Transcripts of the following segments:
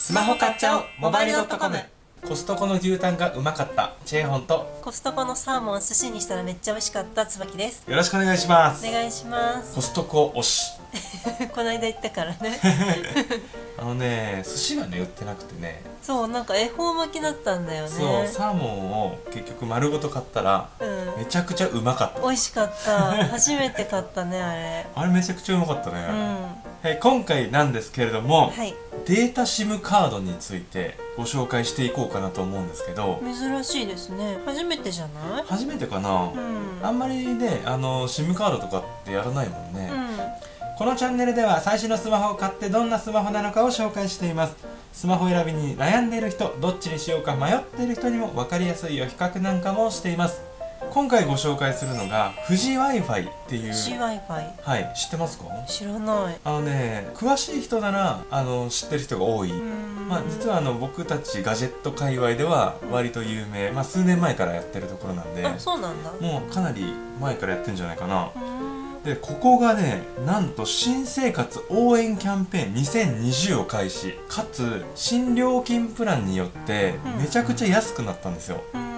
スマホ買っちゃおう。モバイルドットコム。コストコの牛タンがうまかった。チェーホンと。コストコのサーモン寿司にしたらめっちゃ美味しかった。椿です。よろしくお願いします。お願いします。コストコ推し。この間行ったからね。あのね寿司がね売ってなくてね。そうなんか恵方巻きだったんだよね。そうサーモンを結局丸ごと買ったらうん。めちゃくちゃうまかった。美味しかった。初めて買ったねあれ。あれめちゃくちゃうまかったね、うんはい、今回なんですけれども、はい。データ SIM カードについてご紹介していこうかなと思うんですけど珍しいですね。初めてじゃない？初めてかな、うん。あんまりねあの SIM カードとかってやらないもんね、うん。このチャンネルでは最新のスマホを買ってどんなスマホなのかを紹介しています。スマホ選びに悩んでいる人どっちにしようか迷っている人にも分かりやすいよ比較なんかもしています今回ご紹介するのが富士 Wi-Fi っていう。CWi-Fi はい知ってますか？知らない。あのね詳しい人ならあの知ってる人が多い、うん。まあ、実はあの僕たちガジェット界隈では割と有名、まあ、数年前からやってるところなんで。あそうなんだ。もうかなり前からやってんじゃないかな。うん。でここがねなんと新生活応援キャンペーン2020を開始。かつ新料金プランによってうん。めちゃくちゃ安くなったんですよ、うん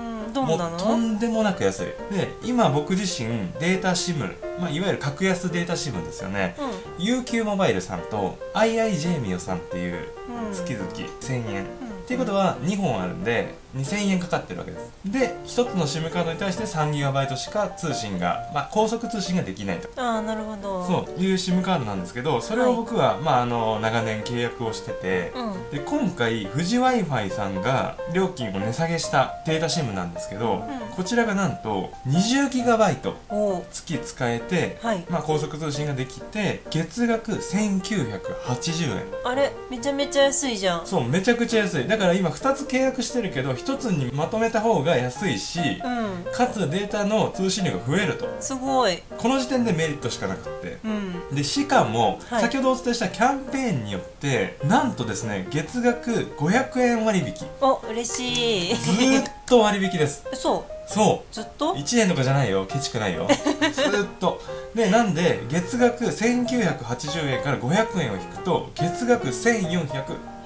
どもううなの？とんでもなく安い。で今僕自身データ SIM、まあ、いわゆる格安データ SIM ですよね。う UQ モバイルさんと IIJ ミオさんっていう月々1000円。うんっていうことは2本あるんで2000円かかってるわけです。で1つの SIM カードに対して 3GB しか通信が、まあ、高速通信ができないと。ああなるほど。そういう SIM カードなんですけどそれを僕は、まあ、あの長年契約をしててうん。で今回富士 w i f i さんが料金を値下げしたデータ SIM なんですけど、うんこちらがなんと 20GB おお月使えて、はい。まあ、高速通信ができて月額1980円。あれめちゃめちゃ安いじゃん。そうめちゃくちゃ安い。だから今2つ契約してるけど1つにまとめた方が安いしうん。かつデータの通信量が増えると。すごい。この時点でメリットしかなくって。うん。でしかも、はい。先ほどお伝えしたキャンペーンによってなんとですね月額500円割引。ずお嬉しい。ーっと割引です。嘘。そずっと？う1年とかじゃないよ。ケチくないよ。ずーっと。でなんで月額1980円から500円を引くと月額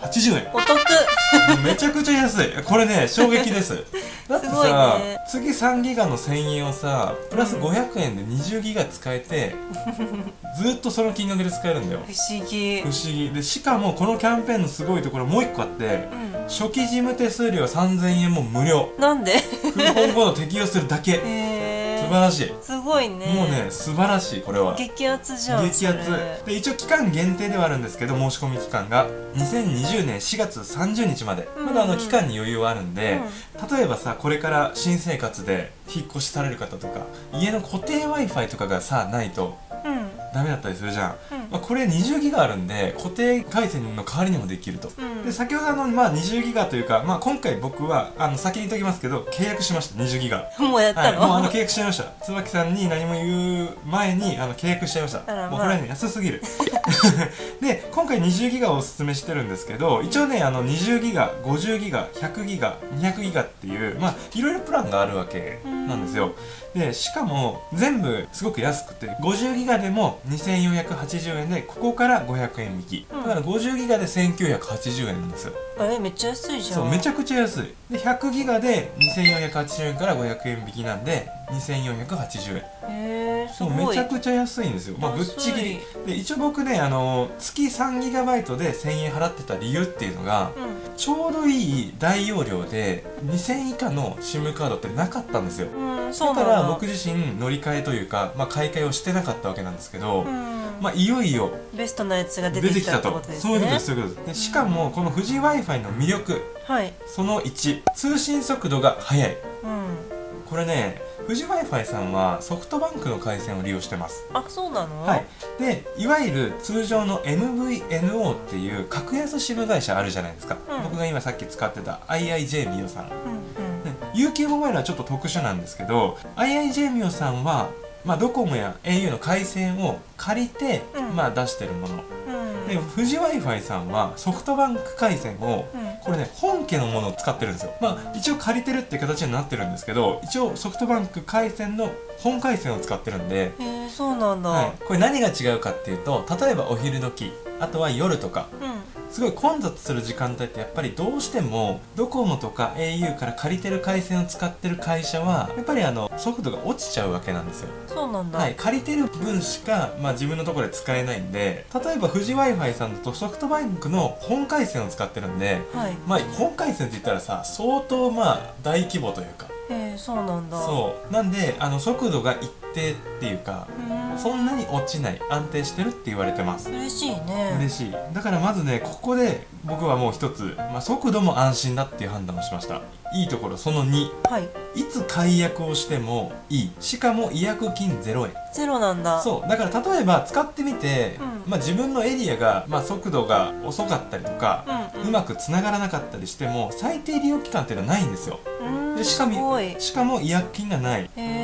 1480円。お得。めちゃくちゃ安い。これね衝撃です。だってさ、ね。次3ギガの1000円をさプラス500円で20ギガ使えて、ずっとその金額で使えるんだよ。不思議。不思議。でしかもこのキャンペーンのすごいところもう一個あってうん。初期事務手数料3000円も無料。なんで？クーポンコード適用するだけ。へえ素晴らしい。すごいね。もうね素晴らしいこれは。激アツじゃん激アツ。で一応期間限定ではあるんですけど申し込み期間が2020年4月30日まで。うんまだあの期間に余裕はあるんで、例えばさこれから新生活で引っ越しされる方とか家の固定 w i f i とかがさないとうんうんダメだったりするじゃん、うん。まあ、これ20ギガあるんで固定回線の代わりにもできると、うん。で先ほどあの、まあ、20ギガというか、まあ、今回僕はあの先に言っときますけど契約しました20ギガ。もうやっはい、たの、もうあの契約しちゃいました。椿さんに何も言う前にあの契約しちゃいました。もうこれはね安すぎる で今回20ギガをおすすめしてるんですけど一応ねあの20ギガ50ギガ100ギガ200ギガっていうまあいろいろプランがあるわけなんですよ。でしかも全部すごく安くて50ギガでも2480円でここから500円引き。うん。だから50ギガで1980円なんですよ。あれめっちゃ安いじゃん。そうめちゃくちゃ安い。で100ギガで2480円から500円引きなんで2480円。へえすそうめちゃくちゃ安いんですよ。まあぶっちぎり。で一応僕ねあの月3ギガバイトで1000円払ってた理由っていうのがちょうどいい大容量で2000以下の SIM カードってなかったんですよ。うん、だ。から僕自身乗り換えというか、まあ、買い替えをしてなかったわけなんですけど、うん。まあ、いよいよベストなやつが出てきたとそういうことですそういうことです。でしかもこの富士 w i f i の魅力はい。その1通信速度が速い。うん。これね富士 w i f i さんはソフトバンクの回線を利用してます。あそうなの？はい。でいわゆる通常の MVNO っていう格安 SIM 会社あるじゃないですか、うん。僕が今さっき使ってた IIJ ミオさん。うんうん。で UQ モバイルはちょっと特殊なんですけど IIJ ミオさんはまあ、ドコモや au の回線を借りて、うん。まあ、出してるもの。うん。で富士 w i f i さんはソフトバンク回線をうんこれね本家のものを使ってるんですよ。まあ一応借りてるって形になってるんですけど一応ソフトバンク回線の本回線を使ってるんで、へえそうなんだ、はい、これ何が違うかっていうと例えばお昼時あとは夜とかうんすごい混雑する時間帯ってやっぱりどうしてもドコモとか au から借りてる回線を使ってる会社はやっぱりあの速度が落ちちゃうわけなんですよ。そうなんだ、はい、借りてる分しか、まあ、自分のところで使えないんで例えば富士 w i f i さんだとソフトバンクの本回線を使ってるんで、はい。まあ、本回線って言ったらさ相当まあ大規模というか。へえそうなんだ。そう。なんであの速度が一定っていうかうー。んそんなに落ちない安定してるって言われてます。嬉しいね。嬉しい。だからまずねここで僕はもう一つ、まあ、速度も安心だっていう判断をしました。いいところその2はい。いつ解約をしてもいい。しかも違約金0円。ゼロなんだ。そう。だから例えば使ってみて、うん。まあ、自分のエリアが、まあ、速度が遅かったりとか、うん。うんうまくつながらなかったりしても最低利用期間っていうのはないんですよ。でしかもしかも違約金がない。へえなんで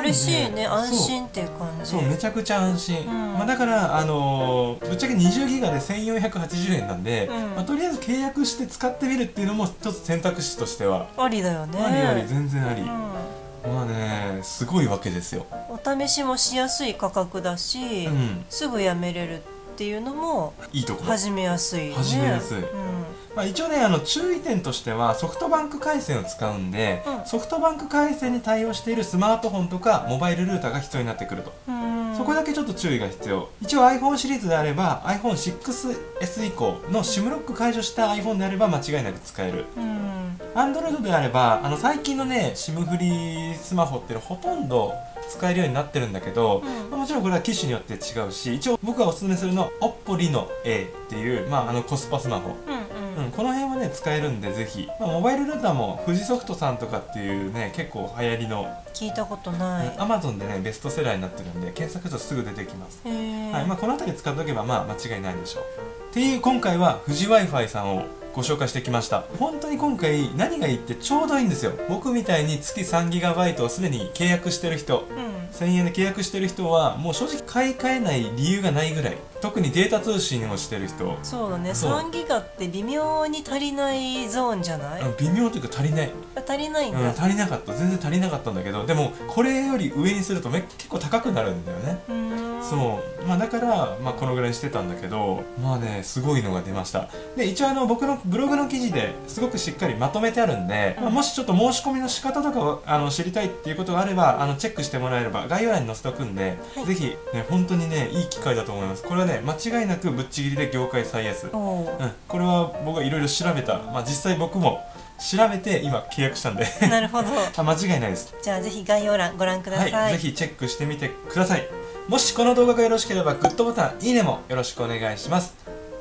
嬉しいね。安心っていう感じ。そう。めちゃくちゃ安心、うん。まあ、だから、あのーぶっちゃけ20ギガで1480円なんで、うん。まあ、とりあえず契約して使ってみるっていうのも一つ選択肢としては、ありだよね。ありあり全然あり、うん。まあねすごいわけですよ、お試しもしやすい価格だし、うん、すぐやめれるっていうのもいいところ始めやすいね。始めやすい。うんまあ、一応ねあの注意点としてはソフトバンク回線を使うんで、うん。ソフトバンク回線に対応しているスマートフォンとかモバイルルーターが必要になってくると、うん。そこだけちょっと注意が必要。一応 iPhone シリーズであれば iPhone6S 以降の SIM ロック解除した iPhone であれば間違いなく使える。うん。Android であればあの最近のね SIM フリースマホっていうのはほとんど使えるようになってるんだけど、うん。まあもちろんこれは機種によって違うし一応僕がおすすめするのは Oppo Reno A っていう、まあ、あのコスパスマホ。うんうんうん、この辺はね使えるんでぜひ、まあ、モバイルルーターも富士ソフトさんとかっていうね結構流行りの、聞いたことない、アマゾンでねベストセラーになってるんで検索するとすぐ出てきます、はいまあ、この辺り使っておけばまあ間違いないでしょう。っていう今回は富士 w i f i さんをご紹介してきました。本当に今回何がいいってちょうどいいんですよ。僕みたいに月 3GB をすでに契約してる人。うん1000円で契約してる人はもう正直買い替えない理由がないぐらい特にデータ通信をしてる人。そうだね。そう。3ギガって微妙に足りないゾーンじゃない、うん微妙というか足りない。足りないんだ、うん、足りなかった。全然足りなかったんだけど。でもこれより上にするとめ結構高くなるんだよね。うーんそう。まあだから、まあ、このぐらいにしてたんだけどまあねすごいのが出ました。で一応あの僕のブログの記事ですごくしっかりまとめてあるんで、うん。まあ、もしちょっと申し込みの仕方とかをあの知りたいっていうことがあればあのチェックしてもらえれば概要欄に載せておくんで、はい。ぜひね本当にねいい機会だと思います。これはね間違いなくぶっちぎりで業界最安。う。ん、これは僕がいろいろ調べた、まあ、実際僕も調べて今契約したんで。なるほど。あ間違いないです。じゃあぜひ概要欄ご覧ください、はい、ぜひチェックしてみてくださいもしこの動画がよろしければグッドボタンいいねもよろしくお願いします。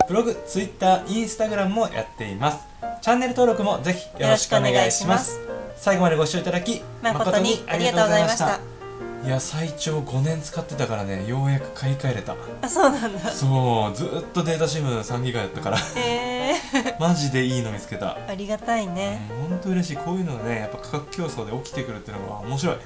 ブログ、ツイッター、インスタグラムもやっています。チャンネル登録もぜひよろしくお願いします。最後までご視聴いただき誠にありがとうございました。いや最長5年使ってたからねようやく買い替えれた。あそうなんだ。そうずーっとデータシム3ギガやったから。へえマジでいいの見つけた。ありがたいね。うん、ほんと嬉しい。こういうのがねやっぱ価格競争で起きてくるっていうのが面白い